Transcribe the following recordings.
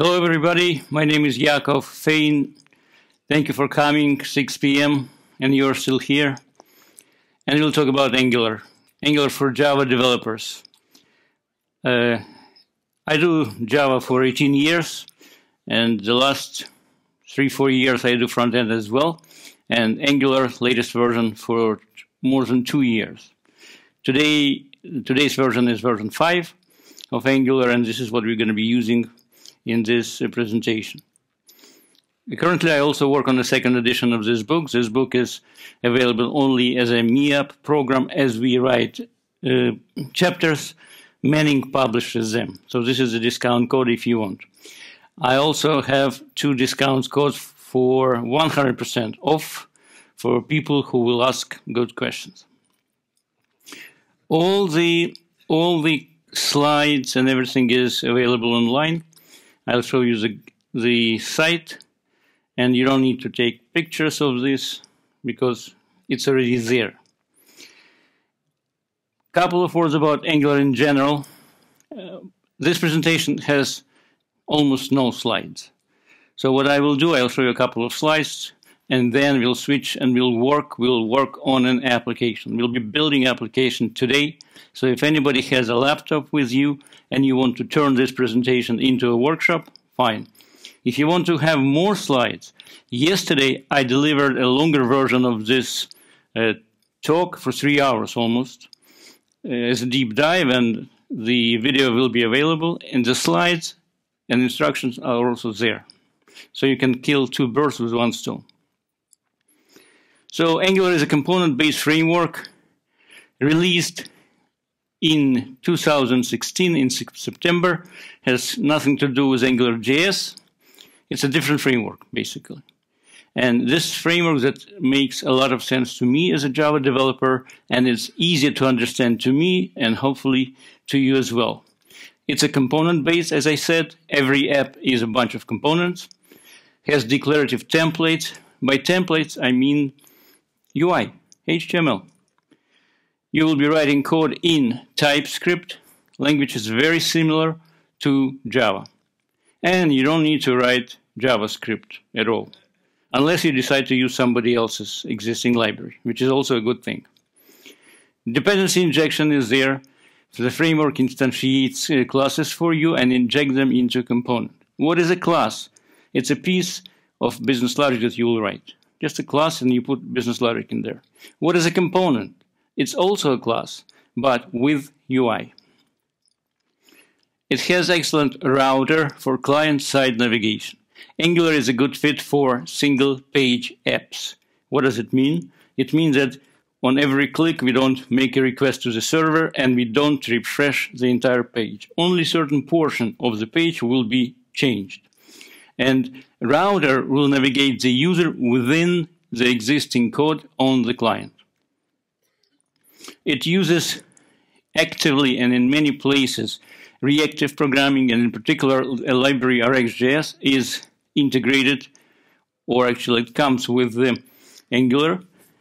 Hello, everybody. My name is Yakov Fain. Thank you for coming, 6 p.m., and you're still here. And we'll talk about Angular, Angular for Java developers. Uh, I do Java for 18 years, and the last three, four years I do front end as well, and Angular latest version for more than two years. Today, today's version is version 5 of Angular, and this is what we're going to be using in this uh, presentation. Currently, I also work on the second edition of this book. This book is available only as a MEAP program as we write uh, chapters. Manning publishes them. So this is a discount code if you want. I also have two discount codes for 100% off for people who will ask good questions. All the all the slides and everything is available online. I'll show you the, the site and you don't need to take pictures of this because it's already there. Couple of words about Angular in general. Uh, this presentation has almost no slides. So what I will do, I'll show you a couple of slides and then we'll switch and we'll work we'll work on an application. We'll be building application today. So if anybody has a laptop with you and you want to turn this presentation into a workshop fine. If you want to have more slides yesterday i delivered a longer version of this uh, talk for three hours almost. Uh, as a deep dive and the video will be available and the slides and instructions are also there. So you can kill two birds with one stone so Angular is a component-based framework released in 2016 in September, has nothing to do with AngularJS. It's a different framework, basically. And this framework that makes a lot of sense to me as a Java developer, and it's easier to understand to me and hopefully to you as well. It's a component based, as I said. Every app is a bunch of components, has declarative templates. By templates, I mean UI, HTML. You will be writing code in TypeScript. Language is very similar to Java. And you don't need to write JavaScript at all, unless you decide to use somebody else's existing library, which is also a good thing. Dependency injection is there. So the framework instantiates uh, classes for you and inject them into a component. What is a class? It's a piece of business logic that you will write just a class and you put business logic in there. What is a component? It's also a class, but with UI. It has excellent router for client-side navigation. Angular is a good fit for single-page apps. What does it mean? It means that on every click we don't make a request to the server and we don't refresh the entire page. Only certain portion of the page will be changed and router will navigate the user within the existing code on the client. It uses actively and in many places reactive programming and in particular a library RxJS is integrated or actually it comes with the Angular.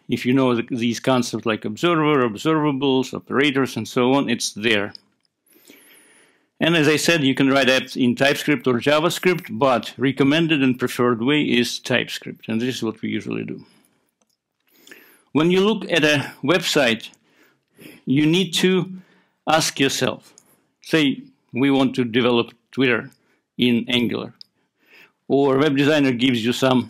If you know the, these concepts like observer, observables, operators and so on, it's there. And as I said, you can write apps in TypeScript or JavaScript, but recommended and preferred way is TypeScript, and this is what we usually do. When you look at a website, you need to ask yourself, say we want to develop Twitter in Angular, or web designer gives you some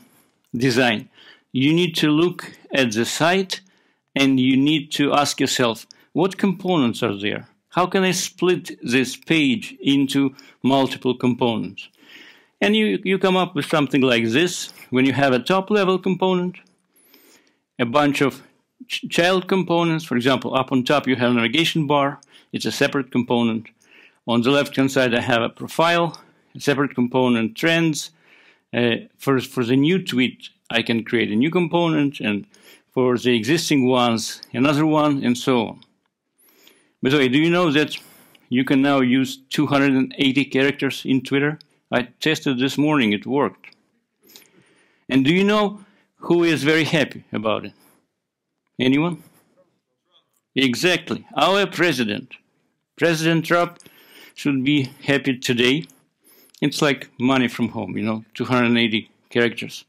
design. You need to look at the site and you need to ask yourself, what components are there? How can I split this page into multiple components? And you, you come up with something like this when you have a top level component, a bunch of ch child components. For example, up on top you have a navigation bar. It's a separate component. On the left hand side I have a profile, a separate component, trends. Uh, for, for the new tweet I can create a new component and for the existing ones another one and so on. By the way, do you know that you can now use 280 characters in Twitter? I tested this morning, it worked. And do you know who is very happy about it? Anyone? Exactly, our president. President Trump should be happy today. It's like money from home, you know, 280 characters.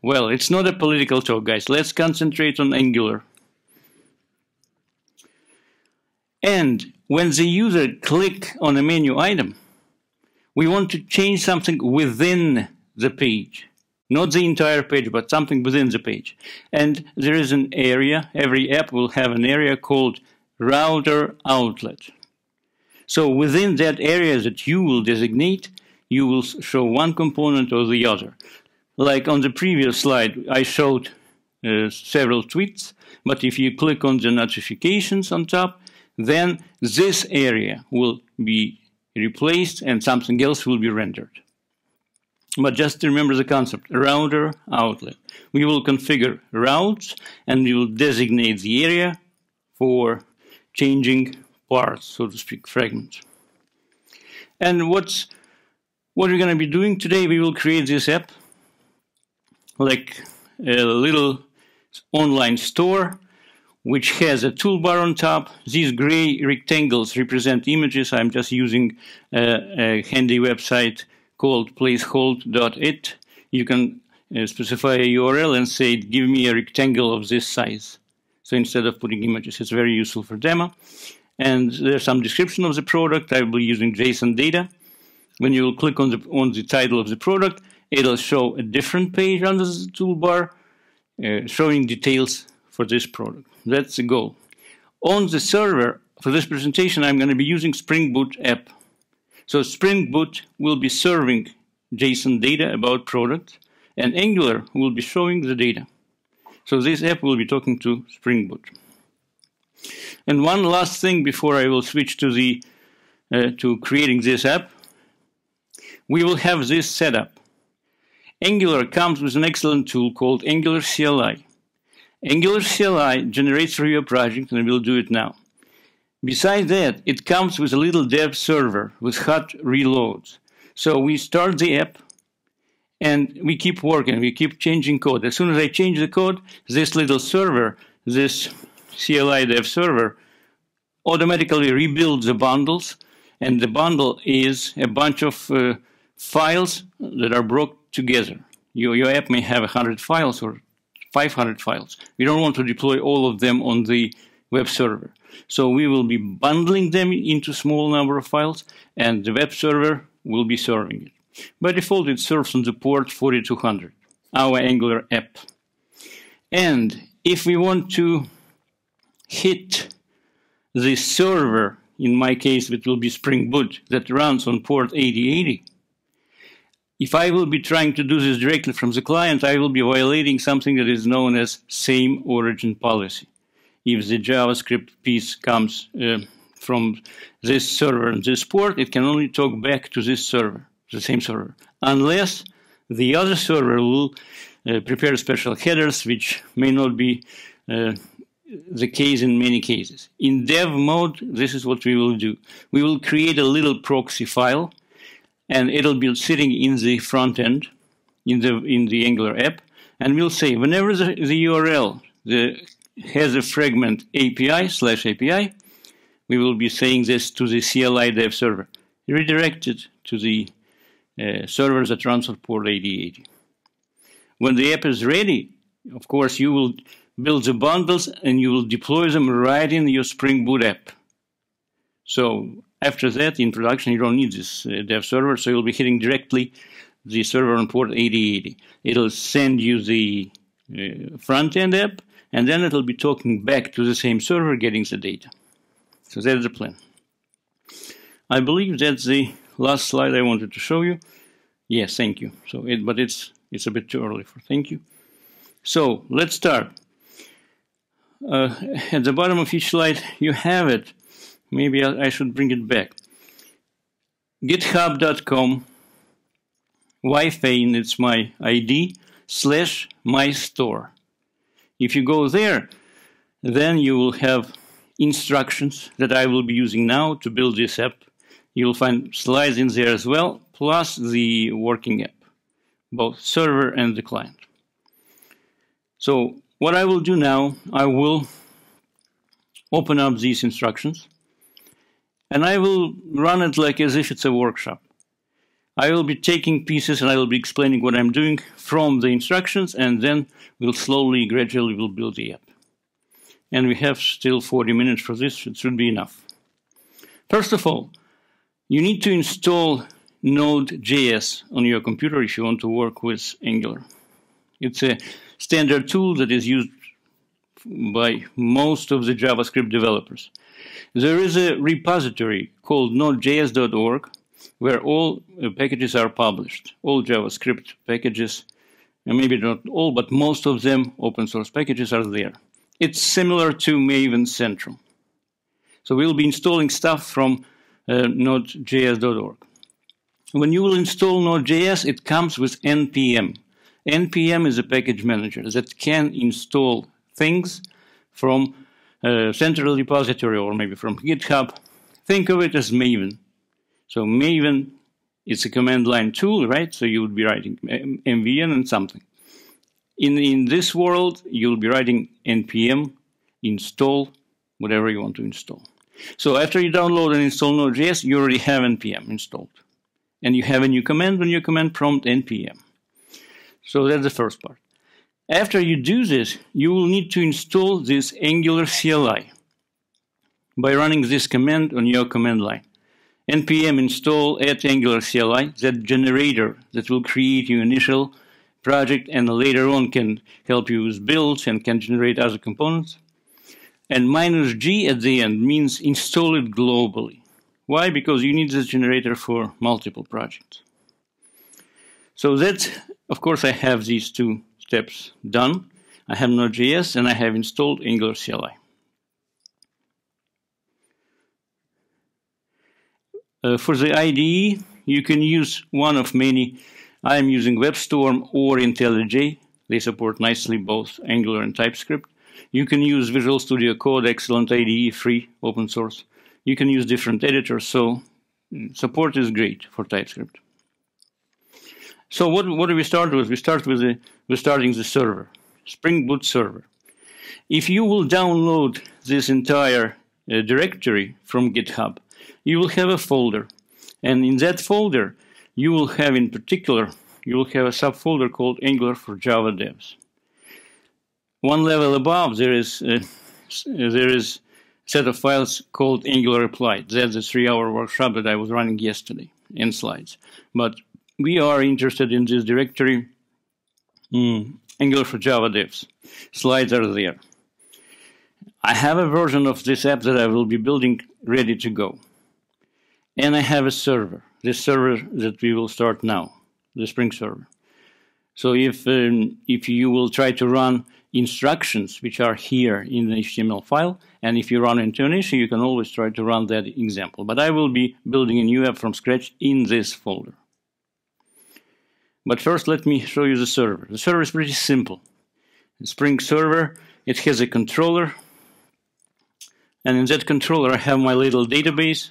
Well, it's not a political talk, guys. Let's concentrate on Angular. And when the user click on a menu item, we want to change something within the page. Not the entire page, but something within the page. And there is an area, every app will have an area called router outlet. So within that area that you will designate, you will show one component or the other. Like on the previous slide, I showed uh, several tweets, but if you click on the notifications on top, then this area will be replaced and something else will be rendered. But just remember the concept, router outlet. We will configure routes and we will designate the area for changing parts, so to speak, fragments. And what's what we're going to be doing today, we will create this app like a little online store which has a toolbar on top. These gray rectangles represent images. I'm just using a, handy website called placehold.it. You can uh, specify a URL and say, give me a rectangle of this size. So instead of putting images, it's very useful for demo. And there's some description of the product. I will be using JSON data. When you will click on the, on the title of the product, it'll show a different page under the toolbar uh, showing details for this product. That's the goal. On the server, for this presentation, I'm going to be using Spring Boot app. So Spring Boot will be serving JSON data about product, and Angular will be showing the data. So this app will be talking to Spring Boot. And one last thing before I will switch to the uh, to creating this app, we will have this setup. Angular comes with an excellent tool called Angular CLI. Angular CLI generates for your project, and we'll do it now. Besides that, it comes with a little dev server with hot reloads. So we start the app, and we keep working, we keep changing code. As soon as I change the code, this little server, this CLI dev server, automatically rebuilds the bundles, and the bundle is a bunch of uh, files that are brought together. Your, your app may have 100 files or 500 files. We don't want to deploy all of them on the web server. So we will be bundling them into small number of files, and the web server will be serving it. By default, it serves on the port 4200, our Angular app. And if we want to hit the server, in my case, it will be Spring Boot, that runs on port 8080, if I will be trying to do this directly from the client, I will be violating something that is known as same origin policy. If the JavaScript piece comes uh, from this server and this port, it can only talk back to this server, the same server, unless the other server will uh, prepare special headers, which may not be uh, the case in many cases. In dev mode, this is what we will do. We will create a little proxy file and it'll be sitting in the front end in the in the Angular app, and we'll say whenever the, the URL the, has a fragment API slash API, we will be saying this to the CLI dev server, redirected to the uh, server that runs on port 8080. When the app is ready, of course, you will build the bundles and you will deploy them right in your Spring Boot app. So after that, in production, you don't need this uh, dev server, so you'll be hitting directly the server on port 8080. It'll send you the uh, front end app, and then it'll be talking back to the same server, getting the data. So that's the plan. I believe that's the last slide I wanted to show you. Yes, thank you. So, it, but it's it's a bit too early for thank you. So let's start. Uh, at the bottom of each slide, you have it maybe I should bring it back. github.com yfain, it's my ID, slash my store. If you go there, then you will have instructions that I will be using now to build this app. You'll find slides in there as well, plus the working app, both server and the client. So what I will do now, I will open up these instructions and I will run it like as if it's a workshop. I will be taking pieces and I will be explaining what I'm doing from the instructions, and then we'll slowly, gradually, we'll build the app. And we have still 40 minutes for this. It should be enough. First of all, you need to install Node.js on your computer if you want to work with Angular. It's a standard tool that is used by most of the JavaScript developers. There is a repository called nodejs.org where all uh, packages are published, all JavaScript packages, and maybe not all, but most of them open source packages are there. It's similar to Maven Central. So we'll be installing stuff from uh, nodejs.org. When you will install Node.js, it comes with NPM. NPM is a package manager that can install things from a central repository or maybe from GitHub. Think of it as Maven. So Maven is a command line tool, right? So you would be writing MVN and something. In, in this world, you'll be writing npm install whatever you want to install. So after you download and install Node.js, you already have npm installed. And you have a new command on your command prompt npm. So that's the first part. After you do this, you will need to install this Angular CLI by running this command on your command line. npm install at Angular CLI, that generator that will create your initial project and later on can help you with builds and can generate other components. And minus G at the end means install it globally. Why? Because you need this generator for multiple projects. So that, of course, I have these two steps done. I have Node.js and I have installed Angular CLI. Uh, for the IDE, you can use one of many. I am using WebStorm or IntelliJ. They support nicely both Angular and TypeScript. You can use Visual Studio Code, excellent IDE, free, open source. You can use different editors, so mm, support is great for TypeScript. So what, what do we start with? We start with the, we're starting the server, Spring Boot server. If you will download this entire uh, directory from GitHub, you will have a folder. And in that folder, you will have in particular, you will have a subfolder called Angular for Java Devs. One level above, there is a, there is set of files called Angular Applied. That's a three-hour workshop that I was running yesterday in slides. But we are interested in this directory, mm, Angular for Java devs. Slides are there. I have a version of this app that I will be building ready to go. And I have a server, this server that we will start now, the Spring server. So if, um, if you will try to run instructions, which are here in the HTML file, and if you run into an issue, you can always try to run that example. But I will be building a new app from scratch in this folder. But first, let me show you the server. The server is pretty simple. Spring server, it has a controller. And in that controller, I have my little database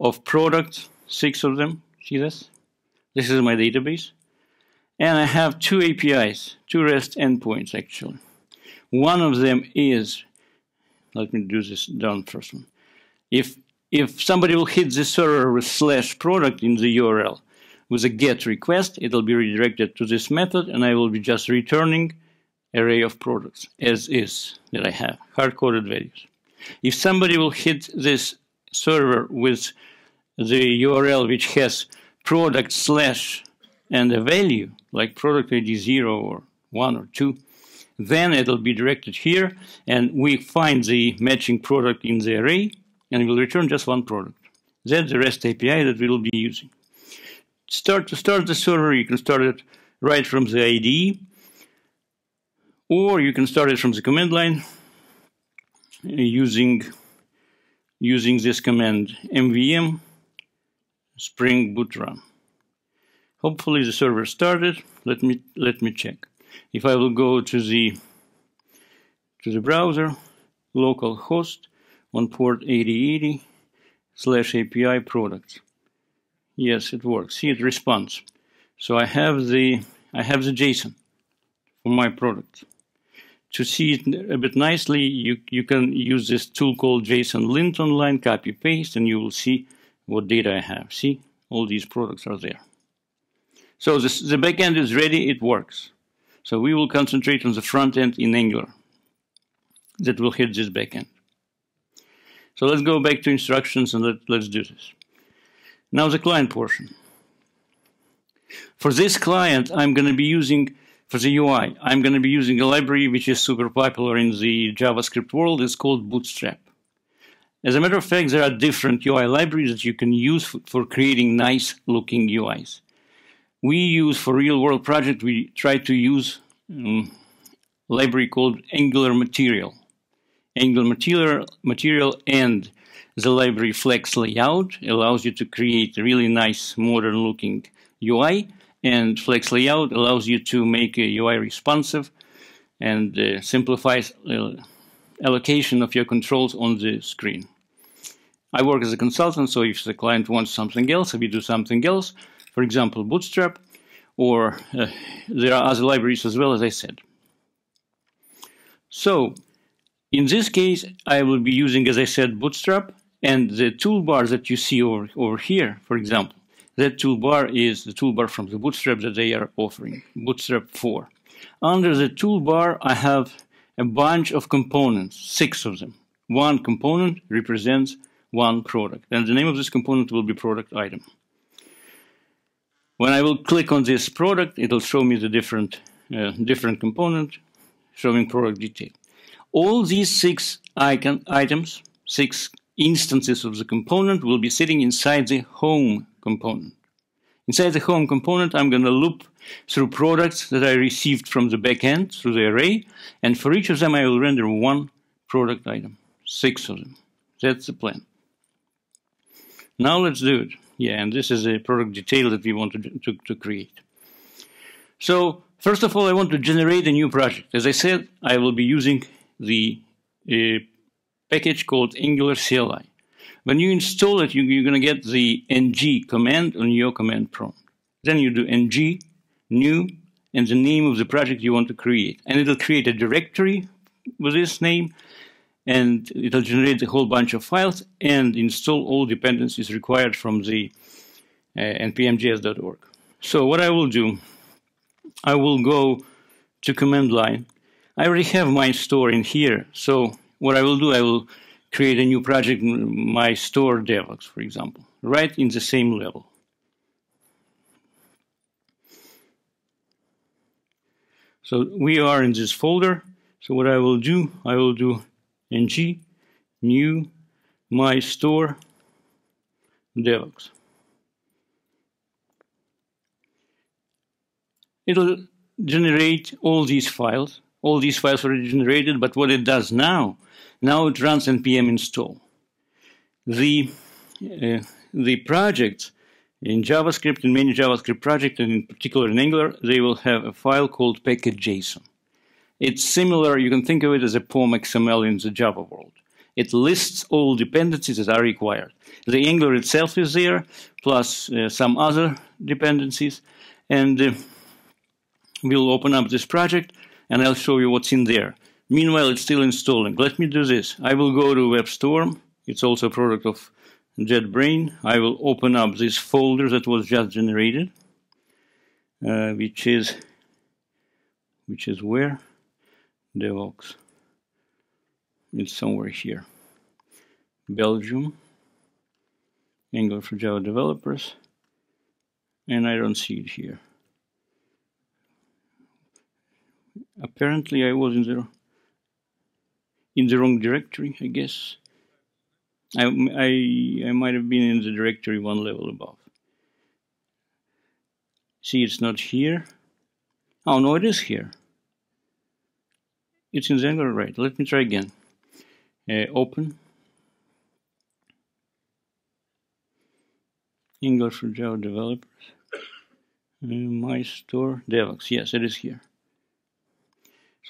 of products, six of them. See this? This is my database. And I have two APIs, two REST endpoints, actually. One of them is, let me do this down first one. If, if somebody will hit the server with slash product in the URL, with a GET request, it will be redirected to this method, and I will be just returning array of products as is that I have, hard-coded values. If somebody will hit this server with the URL which has product slash and a value, like product ID 0 or 1 or 2, then it'll be directed here, and we find the matching product in the array, and we'll return just one product. That's the REST API that we will be using start to start the server, you can start it right from the IDE, or you can start it from the command line using using this command mvn spring boot run. Hopefully the server started. Let me let me check. If I will go to the to the browser, local host on port 8080 slash API products. Yes, it works. See, it responds. So I have the I have the JSON for my product. to see it a bit nicely, you, you can use this tool called JSON lint online, copy paste, and you will see what data I have. See, all these products are there. So this, the backend is ready, it works. So we will concentrate on the front end in Angular that will hit this backend. So let's go back to instructions and let, let's do this. Now the client portion. For this client, I'm going to be using, for the UI, I'm going to be using a library which is super popular in the JavaScript world. It's called Bootstrap. As a matter of fact, there are different UI libraries that you can use for, creating nice looking UIs. We use for real world project, we try to use um, library called Angular Material. Angular Material, material and the library Flex Layout allows you to create a really nice modern looking UI and Flex Layout allows you to make a UI responsive and uh, simplifies uh, allocation of your controls on the screen. I work as a consultant, so if the client wants something else, we do something else. For example, Bootstrap, or uh, there are other libraries as well, as I said. So, in this case, I will be using, as I said, Bootstrap, and the toolbar that you see over, over here, for example, that toolbar is the toolbar from the Bootstrap that they are offering, Bootstrap 4. Under the toolbar, I have a bunch of components, six of them. One component represents one product. And the name of this component will be product item. When I will click on this product, it'll show me the different, uh, different component showing product detail. All these six icon, items, six instances of the component will be sitting inside the home component. Inside the home component, I'm going to loop through products that I received from the backend through the array, and for each of them, I will render one product item, six of them. That's the plan. Now let's do it. Yeah, and this is a product detail that we want to, to, to create. So first of all, I want to generate a new project. As I said, I will be using the uh, package called Angular CLI. When you install it, you, are going to get the ng command on your command prompt. Then you do ng, new, and the name of the project you want to create. And it'll create a directory with this name, and it'll generate a whole bunch of files and install all dependencies required from the uh, npmjs.org. So what I will do, I will go to command line. I already have my store in here, so what I will do, I will create a new project, my store devox, for example, right in the same level. So we are in this folder. So what I will do, I will do ng new my store devox. It'll generate all these files. All these files were generated, but what it does now, now it runs npm install. The, uh, the projects in JavaScript, in many JavaScript projects, and in particular in Angular, they will have a file called package.json. It's similar, you can think of it as a POM XML in the Java world. It lists all dependencies that are required. The Angular itself is there, plus uh, some other dependencies, and uh, we'll open up this project and I'll show you what's in there. Meanwhile, it's still installing. Let me do this. I will go to WebStorm. It's also a product of JetBrain. I will open up this folder that was just generated, uh, which is which is where devox. It's somewhere here. Belgium, Angular for Java developers, and I don't see it here. Apparently I was in the, in the wrong directory, I guess. I, I, I might have been in the directory one level above. See, it's not here. Oh, no, it is here. It's in the Angular, right? Let me try again. Uh, open. Angular for Java developers. Uh, my store DevOps. Yes, it is here.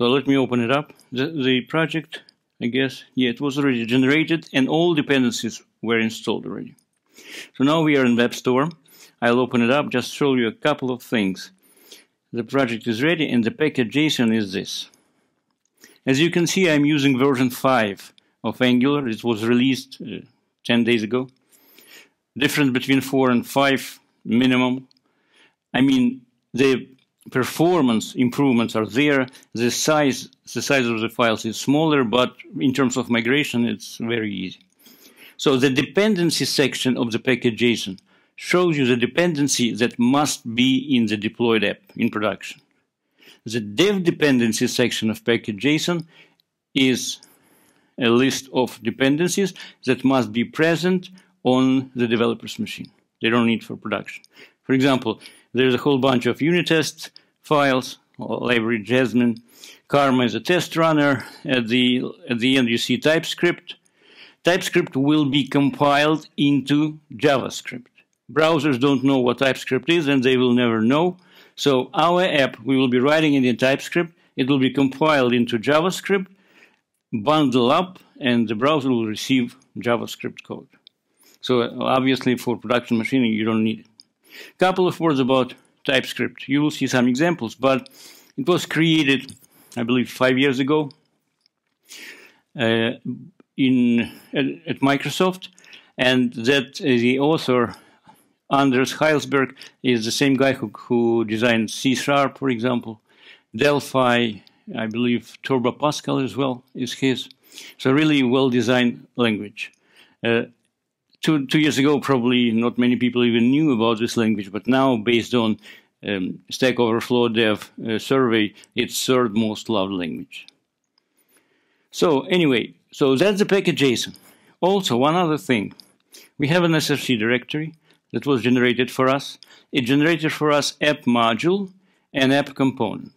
So let me open it up. The, the project, I guess, yeah, it was already generated and all dependencies were installed already. So now we are in WebStorm. I'll open it up, just show you a couple of things. The project is ready and the package JSON is this. As you can see, I'm using version 5 of Angular. It was released uh, 10 days ago. Difference between 4 and 5 minimum. I mean, the performance improvements are there. The size, the size of the files is smaller, but in terms of migration, it's very easy. So the dependency section of the package.json shows you the dependency that must be in the deployed app in production. The dev dependency section of package.json is a list of dependencies that must be present on the developer's machine. They don't need for production. For example, there's a whole bunch of unit test files, library Jasmine. Karma is a test runner. At the, at the end, you see TypeScript. TypeScript will be compiled into JavaScript. Browsers don't know what TypeScript is, and they will never know. So our app, we will be writing it in TypeScript. It will be compiled into JavaScript, bundle up, and the browser will receive JavaScript code. So obviously for production machining, you don't need it. A couple of words about TypeScript. You will see some examples, but it was created, I believe, five years ago uh, in at, at, Microsoft, and that uh, the author Anders Hejlsberg is the same guy who, who designed C Sharp, for example, Delphi, I believe Turbo Pascal as well is his. So really well-designed language. Uh, two, two years ago, probably not many people even knew about this language, but now, based on um, Stack Overflow Dev uh, survey, it's third most loved language. So anyway, so that's the package JSON. Also, one other thing, we have an SRC directory that was generated for us. It generated for us app module and app component.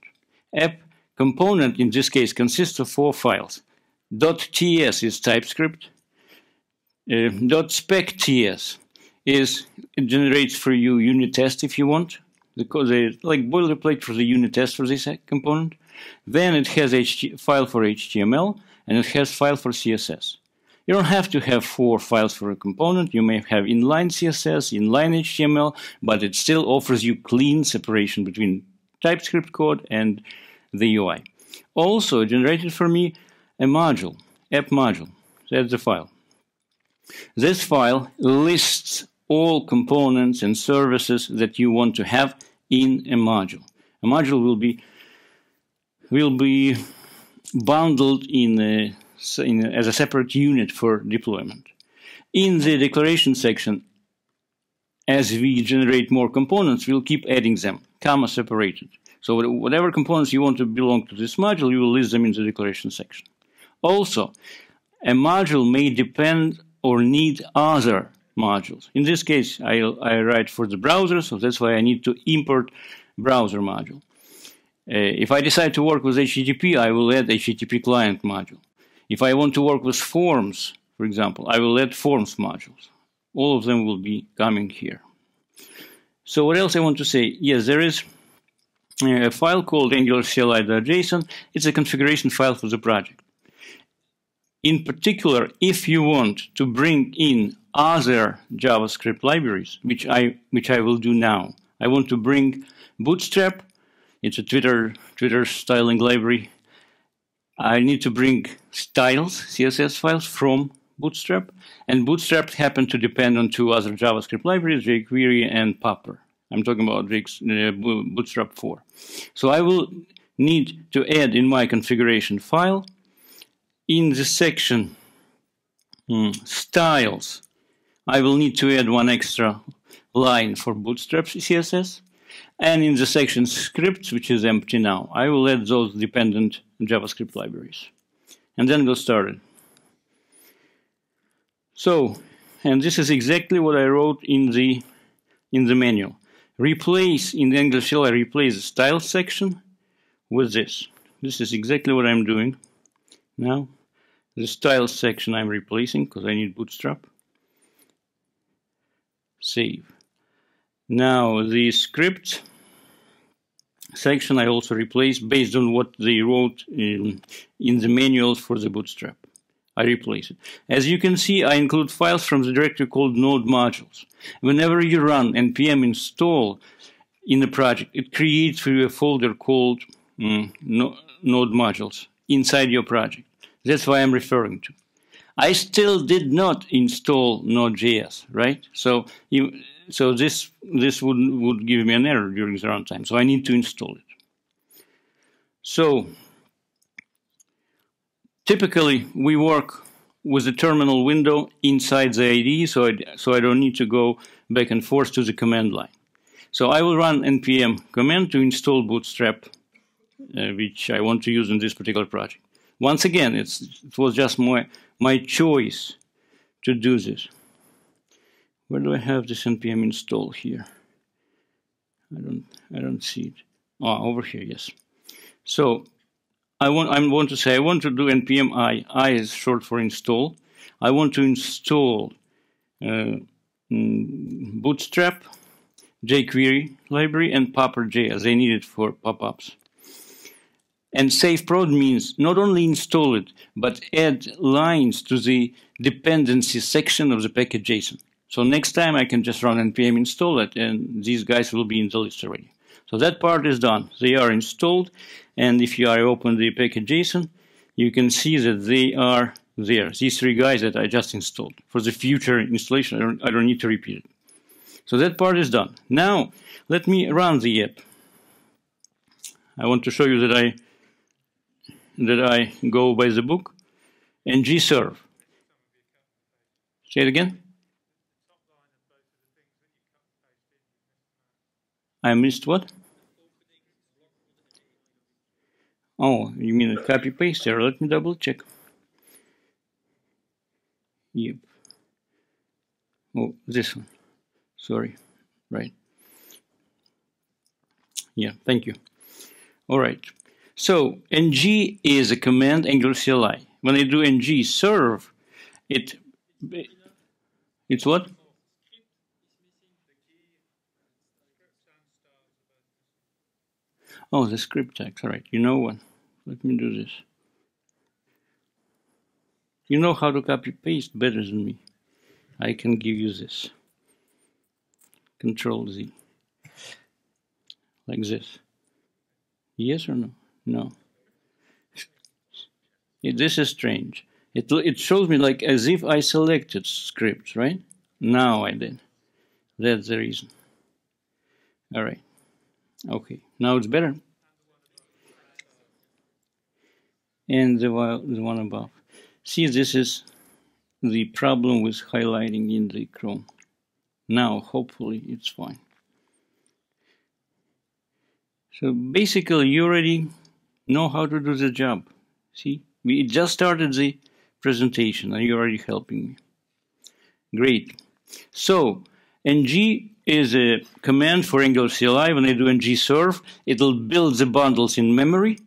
App component in this case consists of four files. .ts is TypeScript, uh, .spec.ts is it generates for you unit test if you want, because it's like boilerplate for the unit test for this component. Then it has HT file for HTML and it has file for CSS. You don't have to have four files for a component. You may have inline CSS, inline HTML, but it still offers you clean separation between TypeScript code and the UI. Also generated for me a module, app module. That's the file. This file lists all components and services that you want to have in a module. A module will be will be bundled in, a, in a, as a separate unit for deployment. In the declaration section, as we generate more components, we'll keep adding them, comma separated. So whatever components you want to belong to this module, you will list them in the declaration section. Also, a module may depend or need other modules. In this case, I, I write for the browser, so that's why I need to import browser module. Uh, if I decide to work with HTTP, I will add HTTP client module. If I want to work with forms, for example, I will add forms modules. All of them will be coming here. So what else I want to say? Yes, there is a file called angularcli.json. It's a configuration file for the project. In particular, if you want to bring in other JavaScript libraries, which I, which I will do now, I want to bring Bootstrap. It's a Twitter, Twitter styling library. I need to bring styles, CSS files from Bootstrap. And Bootstrap happen to depend on two other JavaScript libraries, jQuery and Popper. I'm talking about uh, Bootstrap 4. So I will need to add in my configuration file in the section hmm, styles, I will need to add one extra line for Bootstrap CSS. And in the section scripts, which is empty now, I will add those dependent JavaScript libraries. And then get started. So, and this is exactly what I wrote in the in the manual. Replace in the Angular shell, I replace the style section with this. This is exactly what I'm doing now. The style section I'm replacing because I need Bootstrap. Save. Now the script section I also replace based on what they wrote in, in the manuals for the Bootstrap. I replace it. As you can see, I include files from the directory called node modules. Whenever you run npm install in the project, it creates for you a folder called mm, no, node modules. Inside your project. That's why I'm referring to. I still did not install Node.js, right? So you, so this this would would give me an error during the runtime. So I need to install it. So typically we work with the terminal window inside the IDE, so I, so I don't need to go back and forth to the command line. So I will run npm command to install Bootstrap, which I want to use in this particular project. Once again, it was just my, my choice to do this. Where do I have this npm install here? I don't, I don't see it. Oh, over here, yes. So I want, I want to say I want to do npm i. i is short for install. I want to install uh, mm, Bootstrap, jQuery library, and Popper.js. They need it for pop-ups. And save prod means not only install it, but add lines to the dependency section of the package JSON. So next time I can just run npm install it, and these guys will be in the list already. So that part is done. They are installed, and if you open the package JSON, you can see that they are there. These three guys that I just installed. For the future installation, I don't, I don't need to repeat it. So that part is done. Now, let me run the app. I want to show you that I that I go by the book ng serve. Say it again. I missed what? Oh, you mean copy paste there? Let me double check. Yep. Oh, this one. Sorry. Right. Yeah, thank you. All right. So ng is a command Angular CLI. When I do ng serve, it it's what? Oh, the script tags. All right. You know what? Let me do this. You know how to copy paste better than me. I can give you this. Control Z. Like this. Yes or no? No. This is strange. It, it shows me like as if I selected scripts, right? Now I did. That's the reason. All right. Okay. Now it's better. And the, the one above. See, this is the problem with highlighting in the Chrome. Now, hopefully, it's fine. So basically, you already know how to do the job. See, we just started the presentation and you're already helping me. Great. So, ng is a command for Angular CLI. When I do ng serve, it'll build the bundles in memory.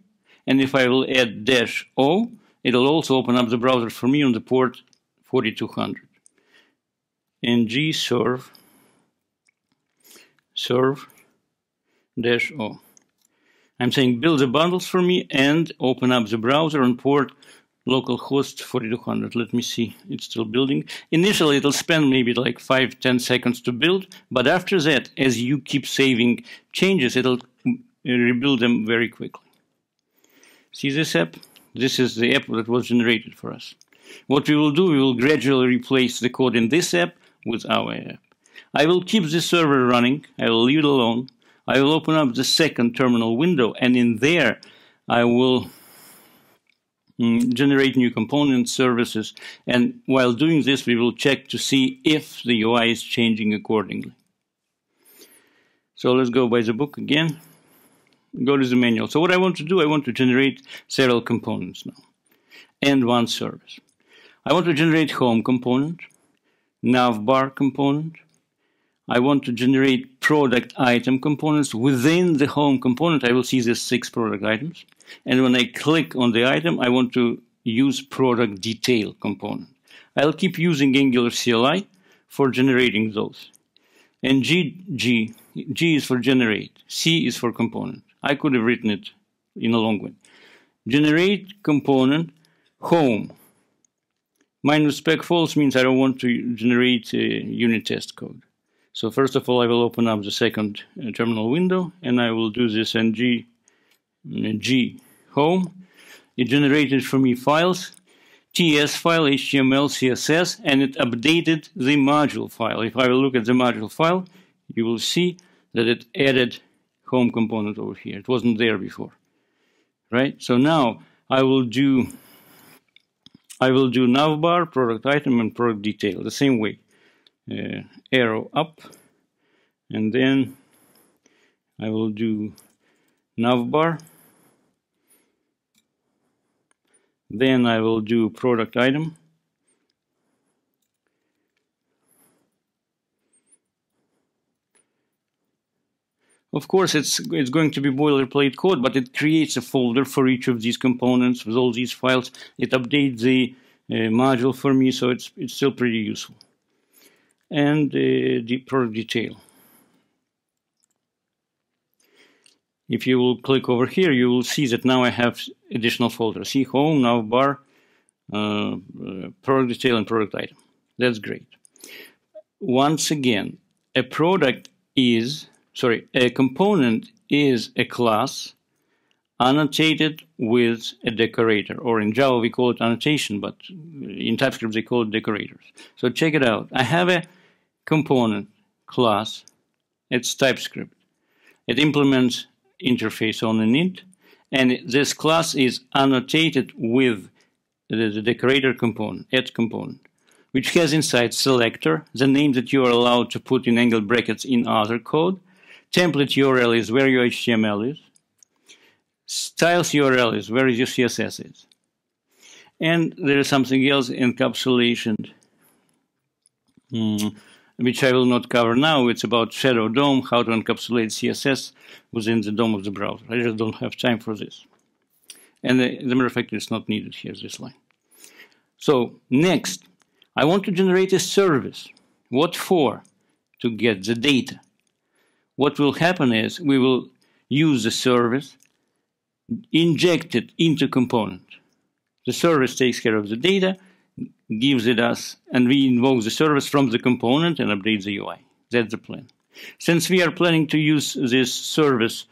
And if I will add dash O, it'll also open up the browser for me on the port 4200. ng serve serve dash O. I'm saying build the bundles for me and open up the browser on port localhost 4200. Let me see, it's still building. Initially, it'll spend maybe like five, ten seconds to build, but after that, as you keep saving changes, it'll rebuild them very quickly. See this app? This is the app that was generated for us. What we will do, we will gradually replace the code in this app with our app. I will keep this server running. I will leave it alone. I will open up the second terminal window and in there I will mm, generate new component services, and while doing this we will check to see if the UI is changing accordingly. So let's go by the book again. Go to the manual. So what I want to do, I want to generate several components now and one service. I want to generate home component, navbar component, I want to generate product item components. Within the home component, I will see these six product items. And when I click on the item, I want to use product detail component. I'll keep using Angular CLI for generating those. And G, G, G is for generate, C is for component. I could have written it in a long way. Generate component home. Minus spec false means I don't want to generate unit test code. So first of all, I will open up the second uh, terminal window and I will do this ng g home. it generated for me files, TS file, HTML, CSS, and it updated the module file. If I will look at the module file, you will see that it added home component over here. It wasn't there before, right? So now I will do I will do navbar, product item, and product detail the same way. Uh, arrow up, and then I will do navbar. Then I will do product item. Of course, it's, it's going to be boilerplate code, but it creates a folder for each of these components with all these files. It updates the uh, module for me, so it's, it's still pretty useful. And the product detail. If you will click over here, you will see that now I have additional folders. See home, navbar, uh, uh, product detail, and product item. That's great. Once again, a product is, sorry, a component is a class annotated with a decorator, or in Java we call it annotation, but in TypeScript they call it decorators. So check it out. I have a component class, it's TypeScript. It implements interface on init, and this class is annotated with the, decorator component, add component, which has inside selector, the name that you are allowed to put in angle brackets in other code, template URL is where your HTML is, styles URL is where your CSS is. And there is something else encapsulation. Hmm which I will not cover now. It's about Shadow DOM, how to encapsulate CSS within the DOM of the browser. I just don't have time for this. And uh, the, a matter of fact, it's not needed here, this line. So next, I want to generate a service. What for? To get the data. What will happen is we will use the service, inject it into component. The service takes care of the data, gives it us, and we invoke the service from the component and update the UI. That's the plan. Since we are planning to use this service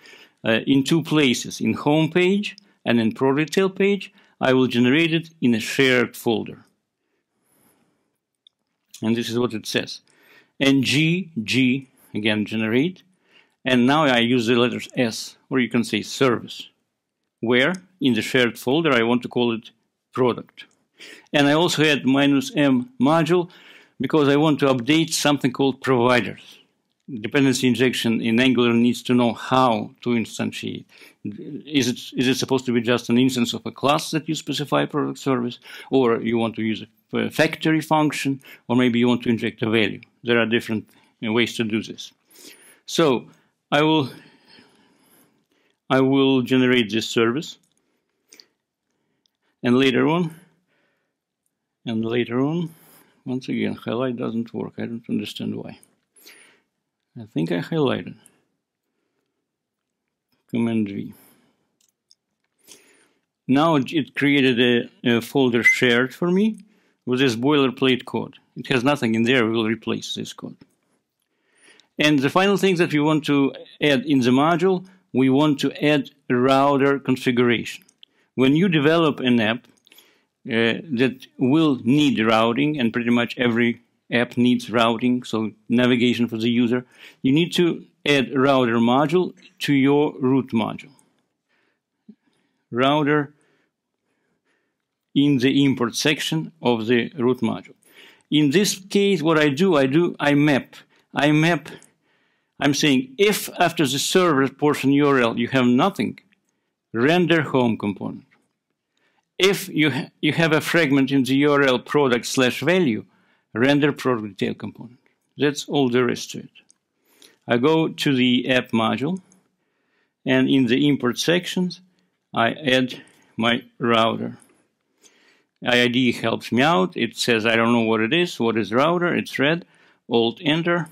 uh, in two places, in home page and in product detail page, I will generate it in a shared folder. And this is what it says. ng, g, again, generate. And now I use the letters S, or you can say service. Where? In the shared folder, I want to call it product. And I also had minus M module because I want to update something called providers. Dependency injection in Angular needs to know how to instantiate. Is it, is it supposed to be just an instance of a class that you specify product service, or you want to use a factory function, or maybe you want to inject a value? There are different uh, ways to do this. So I will I will generate this service, and later on and later on once again highlight doesn't work. I don't understand why. I think I highlighted. Command V. Now it created a, a, folder shared for me with this boilerplate code. It has nothing in there. We will replace this code. And the final thing that we want to add in the module we want to add router configuration. When you develop an app uh, that will need routing, and pretty much every app needs routing, so navigation for the user. You need to add router module to your root module. Router in the import section of the root module. In this case, what I do, I do, I map. I map, I'm saying if after the server portion URL you have nothing, render home component if you, ha you have a fragment in the URL product slash value, render product detail component. That's all there is to it. I go to the app module, and in the import sections, I add my router. IDE helps me out. It says I don't know what it is. What is router? It's red. Alt Enter,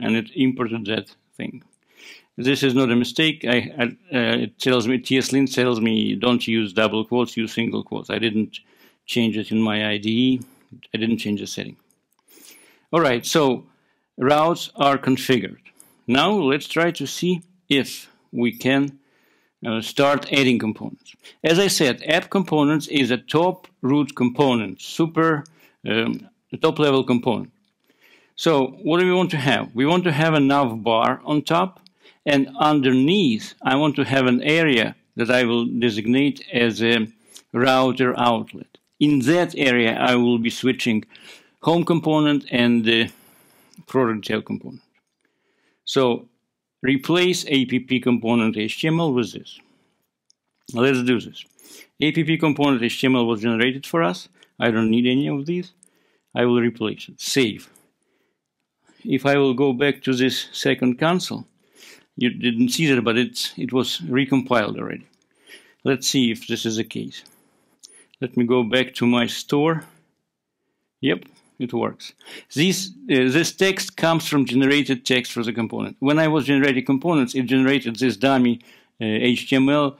and it imported that thing. This is not a mistake. I, I uh, it tells me TSLint tells me don't use double quotes, use single quotes. I didn't change it in my IDE. I didn't change the setting. All right, so routes are configured. Now let's try to see if we can uh, start adding components. As I said, app components is a top root component, super um, top level component. So what do we want to have? We want to have a nav bar on top and underneath I want to have an area that I will designate as a router outlet. In that area I will be switching home component and the product detail component. So replace app component HTML with this. Let's do this. app component HTML was generated for us. I don't need any of these. I will replace it. Save. If I will go back to this second console, you didn't see that, but it's, it was recompiled already. Let's see if this is the case. Let me go back to my store. Yep, it works. This, uh, this text comes from generated text for the component. When I was generating components, it generated this dummy uh, HTML.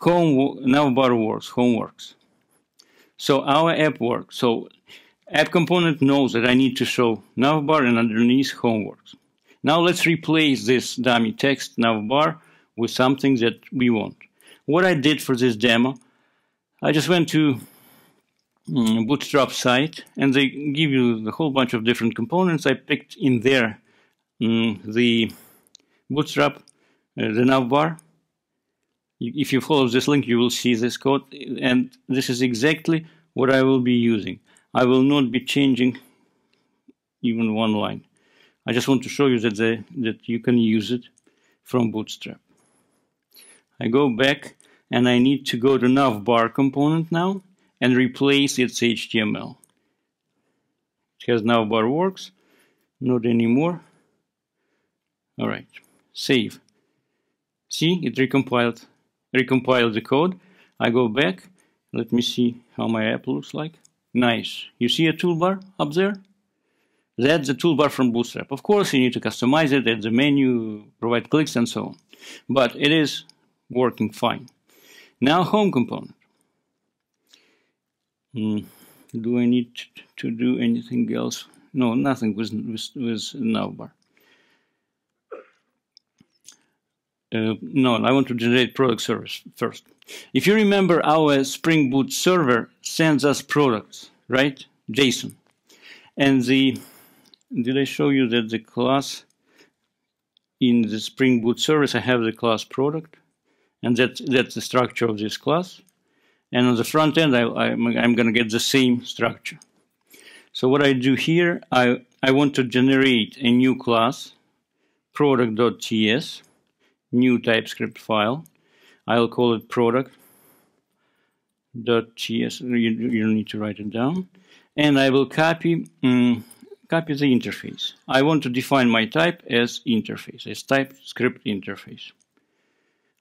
Home navbar works, home works. So our app works. So app component knows that I need to show navbar and underneath home works. Now let's replace this dummy text navbar with something that we want. What I did for this demo, I just went to um, Bootstrap site and they give you a whole bunch of different components. I picked in there um, the Bootstrap, uh, the navbar. If you follow this link, you will see this code, and this is exactly what I will be using. I will not be changing even one line. I just want to show you that, the, that you can use it from Bootstrap. I go back and I need to go to navbar component now and replace its HTML. It has navbar works, not anymore. All right, save. See, it recompiled, recompiled the code. I go back. Let me see how my app looks like. Nice. You see a toolbar up there? That's the toolbar from Bootstrap. Of course, you need to customize it, add the menu, provide clicks, and so on. But it is working fine. Now, home component. Mm, do I need to do anything else? No, nothing with, with, with navbar. Uh, no, I want to generate product service first. If you remember, our Spring Boot server sends us products, right? JSON. And the did I show you that the class in the Spring Boot service, I have the class product, and that, that's the structure of this class. And on the front end, I, I'm, I'm going to get the same structure. So what I do here, I, I want to generate a new class, product.ts, new TypeScript file. I'll call it product.ts. You, you need to write it down. And I will copy um, copy the interface. I want to define my type as interface, as TypeScript interface.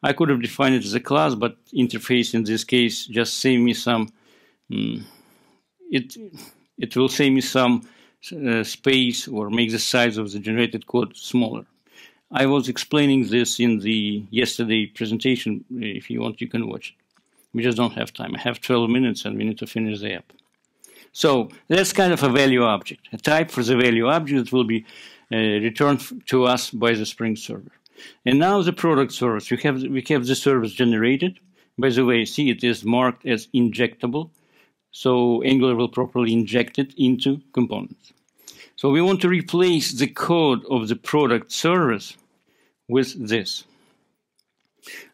I could have defined it as a class, but interface in this case just save me some. Um, it it will save me some uh, space or make the size of the generated code smaller. I was explaining this in the yesterday presentation. If you want, you can watch it. We just don't have time. I have 12 minutes and we need to finish the app. So that's kind of a value object, a type for the value object that will be uh, returned to us by the Spring server. And now the product service. We have we have the service generated. By the way, see it is marked as injectable, so Angular will properly inject it into components. So we want to replace the code of the product service with this.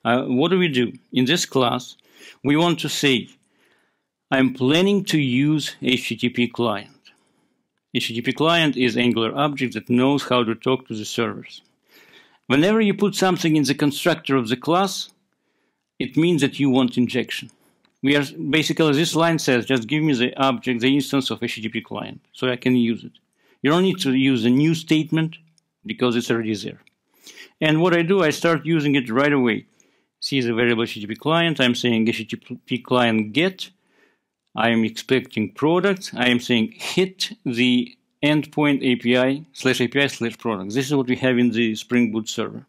Uh, what do we do? In this class, we want to say I'm planning to use HTTP client. HTTP client is Angular object that knows how to talk to the servers. Whenever you put something in the constructor of the class, it means that you want injection. We are basically this line says just give me the object, the instance of HTTP client, so I can use it. You don't need to use a new statement because it's already there. And what I do, I start using it right away. See the variable HTTP client. I'm saying HTTP client get I am expecting product. I am saying hit the endpoint API slash API slash product. This is what we have in the Spring Boot server.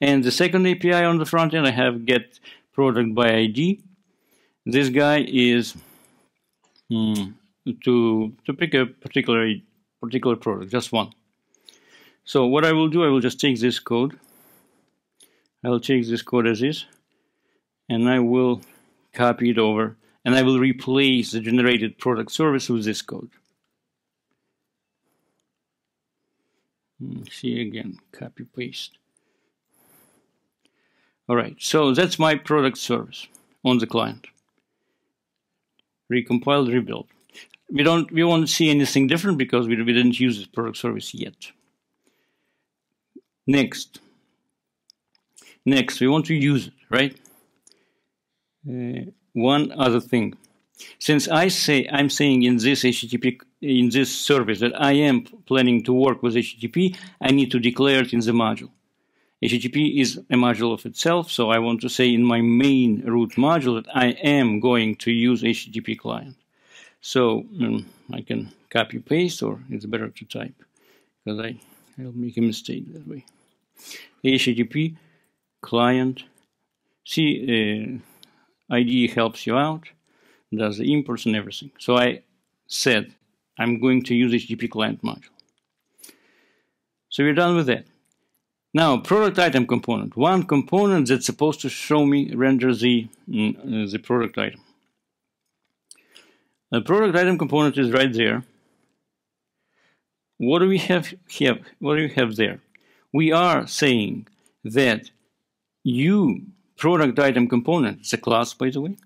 And the second API on the front end, I have get product by ID. This guy is hmm, to to pick a particular particular product, just one. So what I will do, I will just take this code. I will take this code as is. and I will copy it over and I will replace the generated product service with this code. Hmm, see again, copy paste. All right, so that's my product service on the client. Recompile, rebuild. We don't, we won't see anything different because we, we didn't use this product service yet. Next, next, we want to use it, right? Uh, one other thing. Since I say I'm saying in this HTTP in this service that I am planning to work with HTTP, I need to declare it in the module. HTTP is a module of itself, so I want to say in my main root module that I am going to use HTTP client. So um, I can copy paste, or it's better to type because I I'll make a mistake that way. HTTP client. See. Uh, IDE helps you out, does the imports and everything. So I said, I'm going to use HTTP client module. So we're done with that. Now, product item component. One component that's supposed to show me, render the, mm, the product item. The product item component is right there. What do we have here? What do we have there? We are saying that you product item component, it's a class by the way,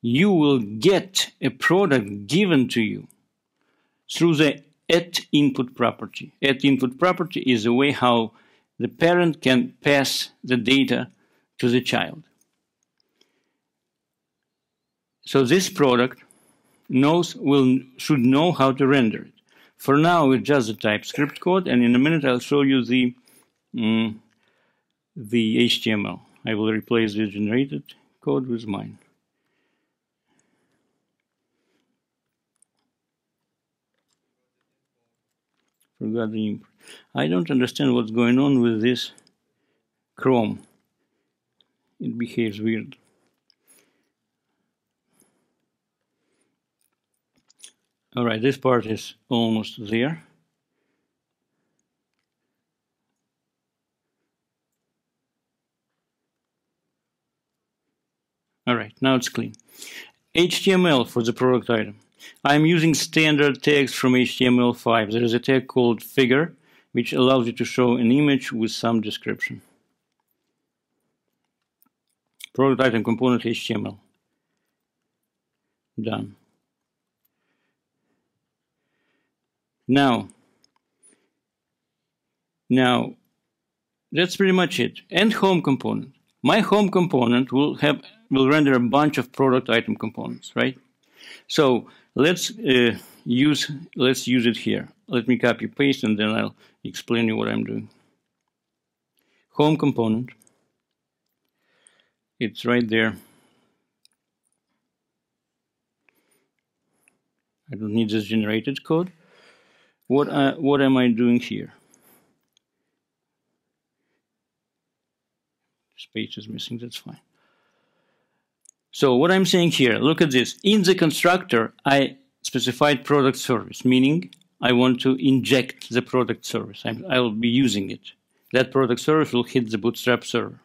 you will get a product given to you through the at input property. At input property is a way how the parent can pass the data to the child. So this product knows will should know how to render it. For now, it's just a TypeScript code, and in a minute I'll show you the um, the HTML. I will replace the generated code with mine. Forgot the import. I don't understand what's going on with this Chrome. It behaves weird. All right, this part is almost there. All right, now it's clean. HTML for the product item. I'm using standard tags from HTML5. There is a tag called figure, which allows you to show an image with some description. Product item component HTML. Done. Now, now, that's pretty much it. And home component. My home component will have will render a bunch of product item components, right? So let's uh, use let's use it here. Let me copy paste and then I'll explain you what I'm doing. Home component. It's right there. I don't need this generated code. What uh, what am I doing here? Space is missing. That's fine. So what I'm saying here, look at this. In the constructor, I specified product service, meaning I want to inject the product service. i will be using it. That product service will hit the Bootstrap server.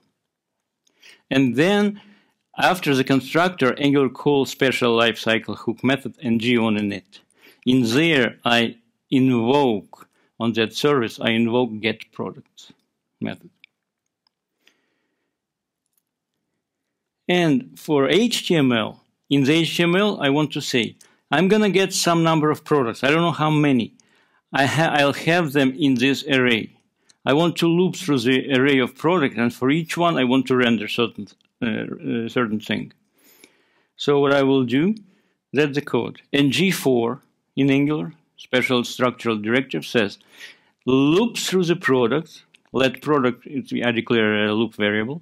And then after the constructor, Angular calls special lifecycle hook method ngOnInit. In there, I invoke on that service, I invoke get products method. And for HTML, in the HTML, I want to say, I'm going to get some number of products. I don't know how many. I ha I'll have them in this array. I want to loop through the array of products, and for each one, I want to render certain, uh, uh, certain thing. So what I will do, that's the code. And ngFor in Angular, special structural directive says, loop through the product, let product, I declare a loop variable,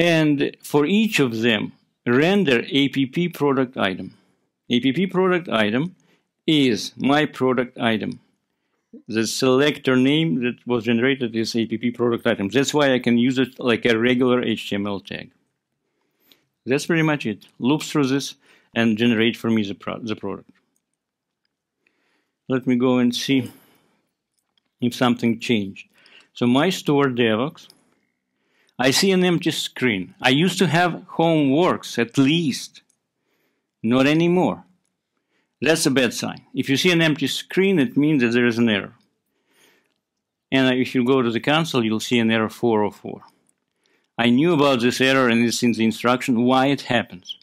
and for each of them, render app product item. app product item is my product item. The selector name that was generated is app product item. That's why I can use it like a regular HTML tag. That's pretty much it. Loops through this and generate for me the, pro the product. Let me go and see if something changed. So my store Devoxx I see an empty screen. I used to have homeworks at least, not anymore. That's a bad sign. If you see an empty screen, it means that there is an error. And if you go to the console, you'll see an error 404. I knew about this error and it's in the instruction why it happens.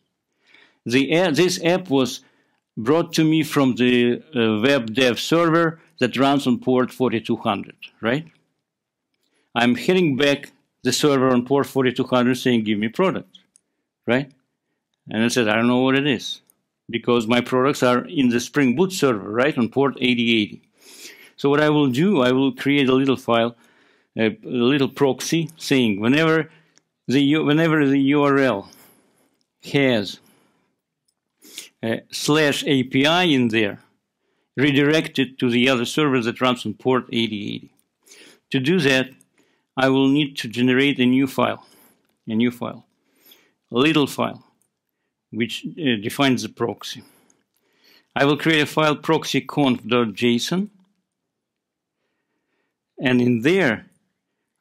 The, this app was brought to me from the uh, web dev server that runs on port 4200, right? I'm hitting back the server on port 4200 saying, give me product, right? And I said, I don't know what it is because my products are in the Spring Boot server, right, on port 8080. So what I will do, I will create a little file, a, a little proxy saying whenever the, whenever the URL has slash API in there, redirect it to the other server that runs on port 8080. To do that, I will need to generate a new file, a new file, a little file, which uh, defines the proxy. I will create a file proxyconf.json, and in there,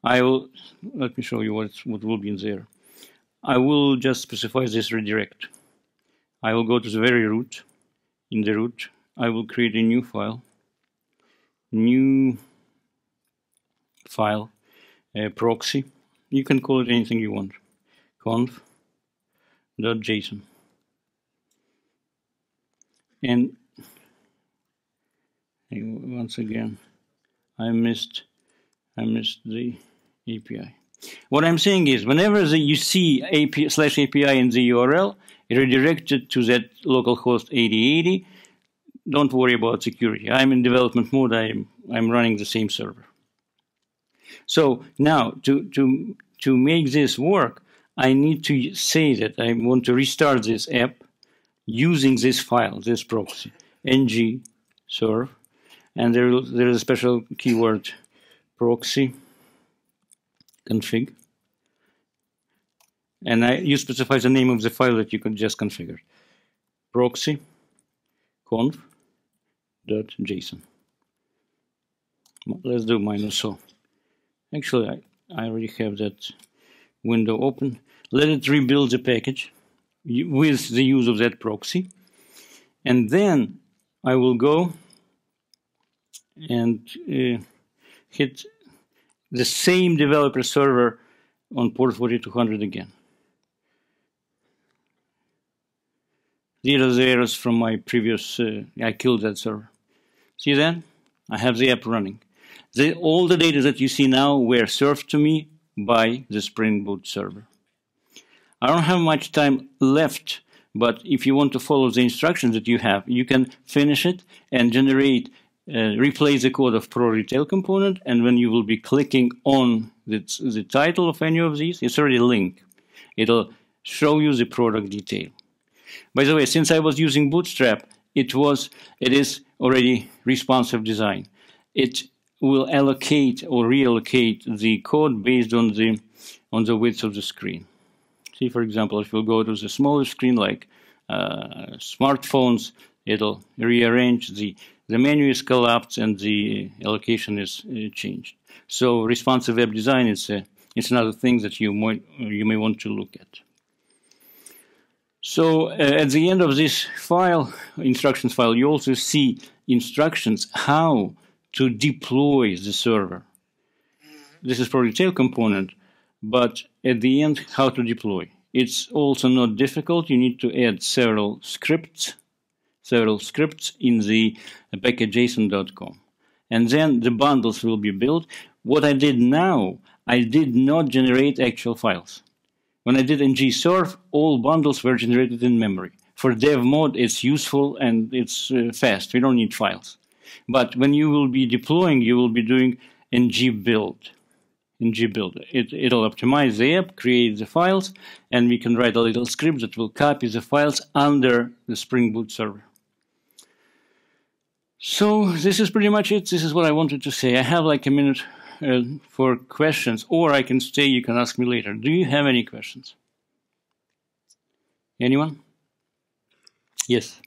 I will, let me show you what, what will be in there. I will just specify this redirect. I will go to the very root. In the root, I will create a new file, new file, proxy. You can call it anything you want. conf.json. And once again, I missed, I missed the API. What I'm saying is, whenever the, you see API, slash API in the URL, redirected to that localhost 8080. Don't worry about security. I'm in development mode. I'm, I'm running the same server. So now to, to, to make this work, I need to say that I want to restart this app using this file, this proxy, ng serve, and there, there is a special keyword proxy config and I, you specify the name of the file that you could just configure. Proxy conf.json. Let's do minus o. Actually, I, I already have that window open. Let it rebuild the package with the use of that proxy. And then I will go and uh, hit the same developer server on port 4200 again. These are the errors from my previous, uh, I killed that server. See then? I have the app running. The, all the data that you see now were served to me by the Spring Boot server. I don't have much time left, but if you want to follow the instructions that you have, you can finish it and generate, uh, replace the code of product detail component, and when you will be clicking on the, the title of any of these, it's already a link. It'll show you the product detail. By the way, since I was using Bootstrap, it was it is already responsive design. It will allocate or reallocate the code based on the on the width of the screen. See, for example, if we go to the smaller screen like uh, smartphones, it'll rearrange the the menu is collapsed and the allocation is uh, changed. So responsive web design is a, it's another thing that you might you may want to look at. So uh, at the end of this file, instructions file, you also see instructions how to deploy the server. This is for retail component, but at the end, how to deploy. It's also not difficult. You need to add several scripts, several scripts in the package.json.com. And then the bundles will be built. What I did now, I did not generate actual files. When I did ng-serve, all bundles were generated in memory. For dev mode, it's useful and it's uh, fast. We don't need files. But when you will be deploying, you will be doing ng-build. ng-build. It, it'll optimize the app, create the files, and we can write a little script that will copy the files under the Spring Boot server. So this is pretty much it. This is what I wanted to say. I have like a minute uh, for questions, or I can stay, you can ask me later. Do you have any questions? Anyone? Yes.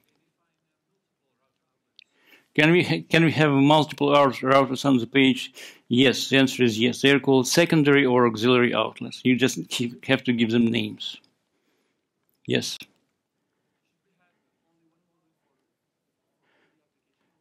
Can we can we have multiple routers on the page? Yes, the answer is yes. They're called secondary or auxiliary outlets. You just have to give them names. Yes.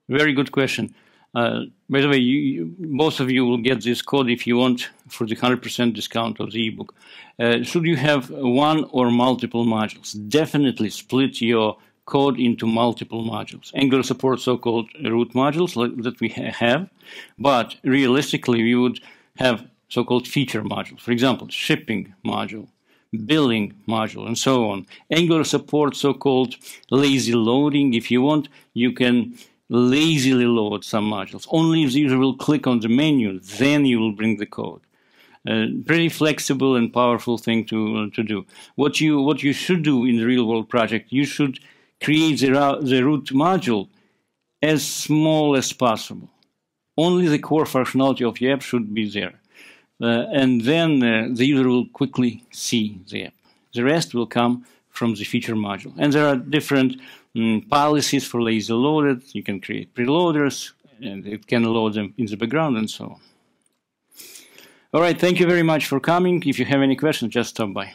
Very good question. Uh, by the way, you, you, most of you will get this code if you want for the 100% discount of the ebook. Uh, should you have one or multiple modules? Definitely split your code into multiple modules. Angular supports so-called root modules that we ha have, but realistically, we would have so-called feature modules. For example, shipping module, billing module, and so on. Angular supports so-called lazy loading. If you want, you can lazily load some modules. Only if the user will click on the menu, then you will bring the code. Uh, pretty flexible and powerful thing to uh, to do. What you what you should do in the real world project, you should create the, the root module as small as possible. Only the core functionality of your app should be there, uh, and then uh, the user will quickly see the app. The rest will come from the feature module, and there are different mm, policies for lazy loaded. You can create preloaders, and it can load them in the background and so on. All right, thank you very much for coming. If you have any questions, just stop by.